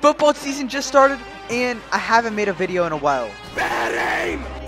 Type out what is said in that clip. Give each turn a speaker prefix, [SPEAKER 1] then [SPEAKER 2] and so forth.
[SPEAKER 1] Football season just started, and I haven't made a video in a while.
[SPEAKER 2] Bad aim!